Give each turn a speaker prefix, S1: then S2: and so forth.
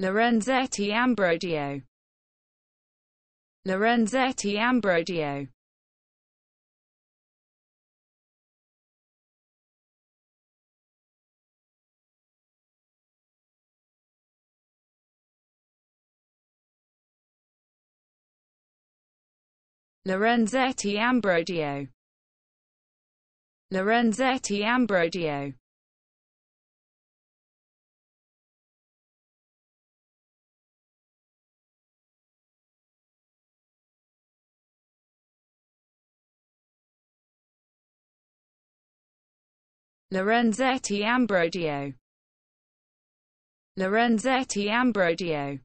S1: Lorenzetti Ambrogio. Lorenzetti Ambrogio. Lorenzetti Ambrogio. Lorenzetti Ambrogio Lorenzetti Ambrogio. Lorenzetti Ambrogio